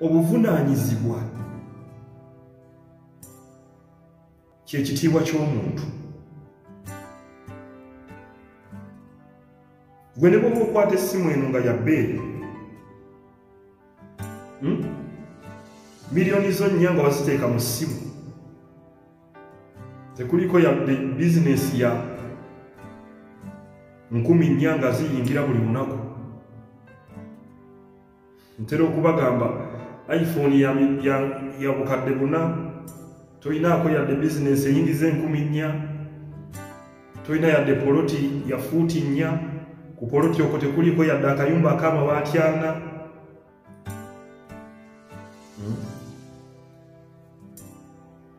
obuvunaanyizibwa kyekitiibwa ky'omuntu. Gwe ne bwoba okwata essimu eno nga ya bbeeyi miliyoni zo nnya nga waziteeka mu ssimu. Tekuliko yadde bizinesi ya nkumi nnya nga ziyingira buli lunaku. Ntera okubagamba iphone ya, bukadde buna tolinaako yadde bizinesi eyingiza enkumi nnya tolina yadde poloti ya fuuti nnya ku poloti okwo tekuliko yadde akayumba ak'amabaati ana.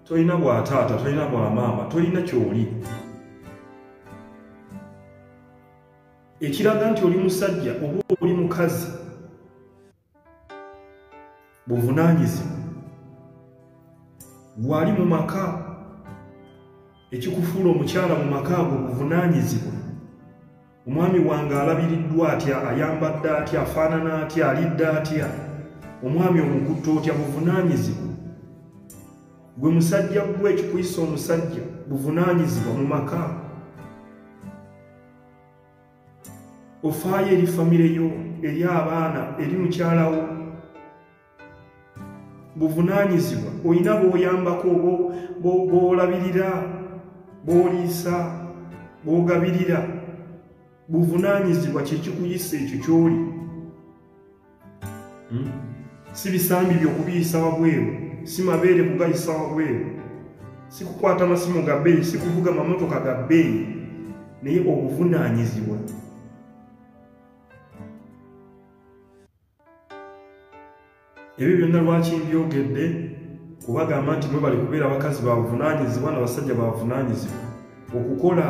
Tolina bwataata tolina bwamaama tolina kyoli. Ekiraga nti oli musajja oba oli mukazi buvunaanyizibwa gwali mu maka ekikufuula omukyala mu maka ago buvunaanyizibwa omwami wange alabiriddwa atya ayambadde atya afaanana atya alidde atya? Omwami omukutta otya buvunaanyizibwa gwe musajja gwe ekikuyisa omusajja buvunaanyizibwa mu maka? Ofaayo eri famire yo eri abaana eri mukyalawo buvunaanyizibwa olina b'oyambako b'olabirira b'oliisa b'ogabirira buvunaanyizibwa kyekikuyisa ekyo ky'oli. Si bisambi byokubiyisa wabweru si mabeere kugayisa wabweru. Si kukwata masimu ga bbeeyi si kuvuga mamotoka ga bbeeyi. Naye obuvunaanyizibwa ebyo byonna lwaki mbyogedde kubagamba nti mwe bali kubeera abakazi babuvunaanyizibwa n'abasajja babuvunaanyizibwa okukola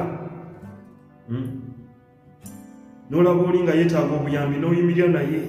n'olaba oli nga yeetaaga obuyambi n'oyimirira naye